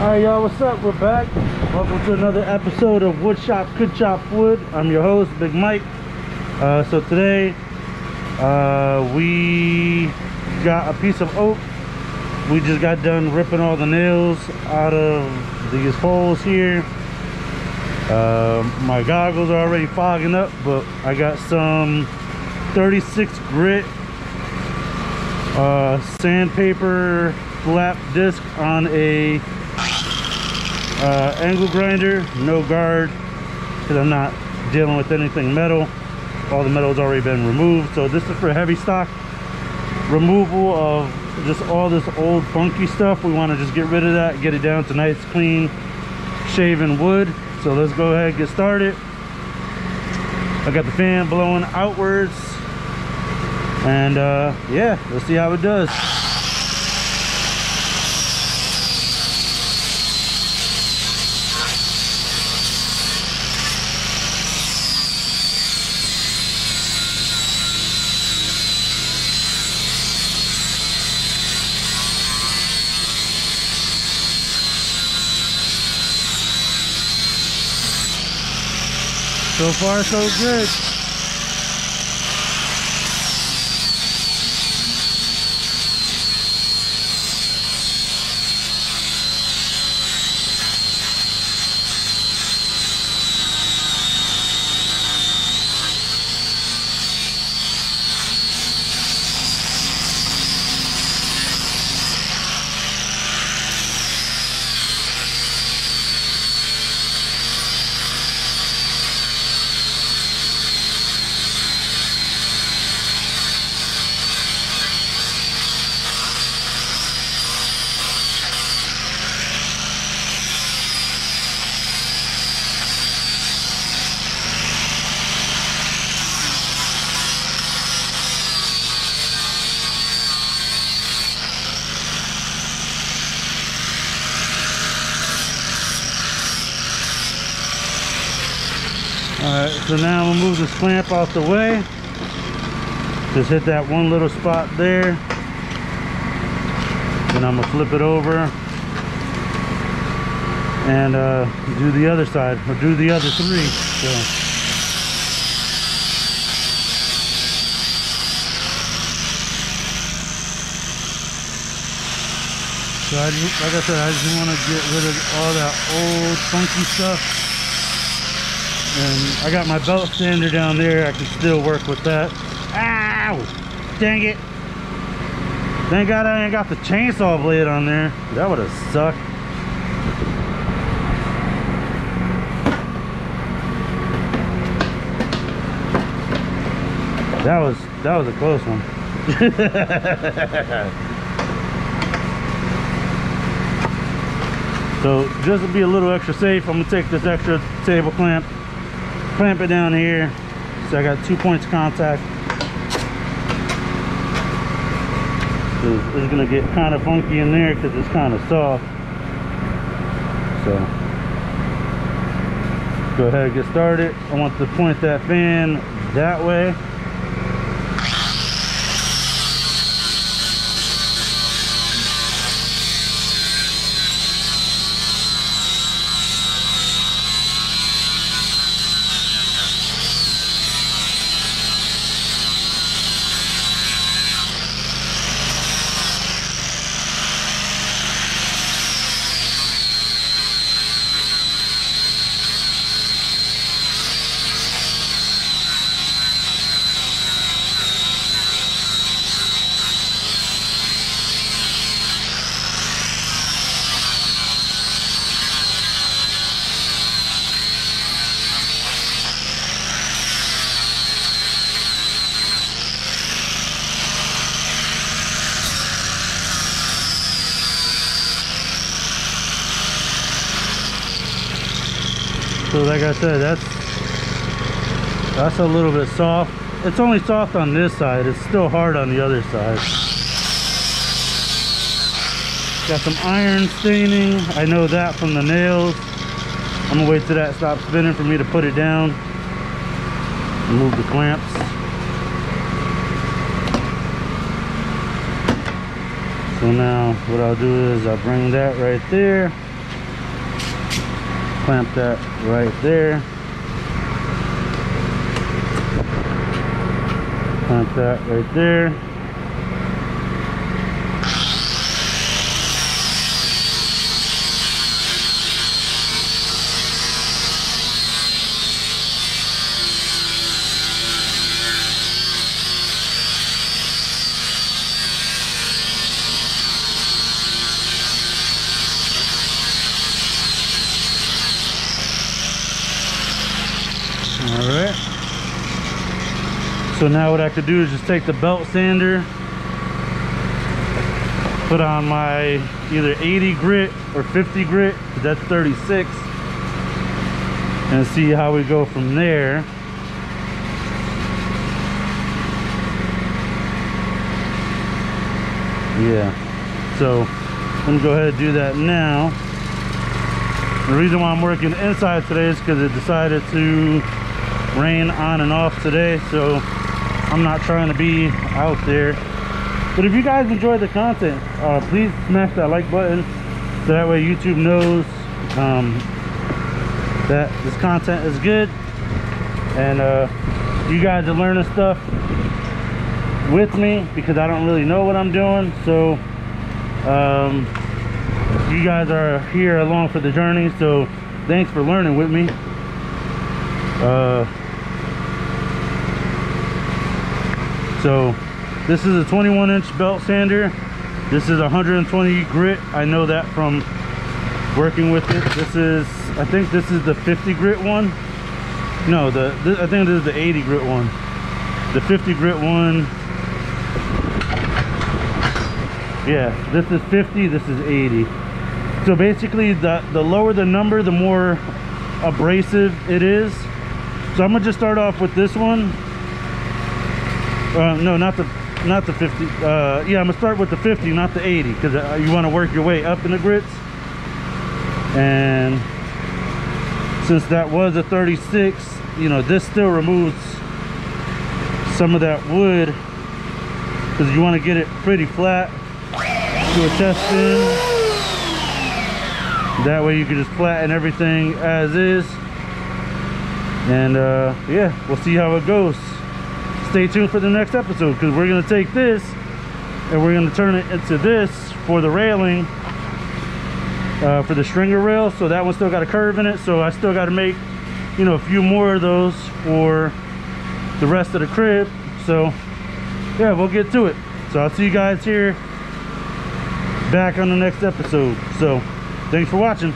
Alright y'all, what's up? We're back. Welcome to another episode of Wood Shop Could Chop Wood. I'm your host, Big Mike. Uh, so today, uh, we got a piece of oak. We just got done ripping all the nails out of these holes here. Uh, my goggles are already fogging up, but I got some 36 grit uh, sandpaper flap disc on a uh, angle grinder, no guard, because I'm not dealing with anything metal. All the metal's already been removed. So this is for heavy stock removal of just all this old funky stuff. We want to just get rid of that, get it down to nice, clean, shaven wood. So let's go ahead and get started. I got the fan blowing outwards. And uh, yeah, let's see how it does. So far, so good. Alright, so now we'll move this clamp out the way. Just hit that one little spot there. Then I'm gonna flip it over and uh, do the other side, or do the other three. So. So I like I said, I just want to get rid of all that old funky stuff. And I got my belt sander down there. I can still work with that. Ow! Dang it. Thank God I ain't got the chainsaw blade on there. That would have sucked. That was that was a close one. so just to be a little extra safe, I'm gonna take this extra table clamp clamp it down here. So I got two points of contact. It's, it's gonna get kind of funky in there because it's kind of soft. So go ahead and get started. I want to point that fan that way So like I said, that's that's a little bit soft. It's only soft on this side. It's still hard on the other side. Got some iron staining. I know that from the nails. I'm gonna wait till that stops spinning for me to put it down. Remove the clamps. So now what I'll do is I'll bring that right there. Clamp that right there. Clamp that right there All right. So now what I could do is just take the belt sander, put on my either 80 grit or 50 grit that's 36, and see how we go from there. Yeah. So I'm gonna go ahead and do that now. The reason why I'm working inside today is because it decided to rain on and off today so I'm not trying to be out there. But if you guys enjoy the content uh, please smash that like button. So that way YouTube knows um, that this content is good. And uh, you guys are learning stuff with me because I don't really know what I'm doing. So um, you guys are here along for the journey. So thanks for learning with me uh, so this is a 21 inch belt sander. This is 120 grit. I know that from working with it. This is i think this is the 50 grit one. No the this, i think this is the 80 grit one. The 50 grit one. Yeah this is 50 this is 80 so basically the the lower the number the more abrasive it is so i'm gonna just start off with this one. Uh, no not the not the 50 uh, yeah i'm gonna start with the 50 not the 80 because uh, you want to work your way up in the grits. And since that was a 36 you know this still removes some of that wood because you want to get it pretty flat to a test in. That way you can just flatten everything as is and uh, yeah we'll see how it goes. Stay tuned for the next episode because we're going to take this and we're going to turn it into this for the railing uh, for the stringer rail. So that one still got a curve in it so I still got to make you know a few more of those for the rest of the crib. So yeah we'll get to it. So I'll see you guys here back on the next episode. So thanks for watching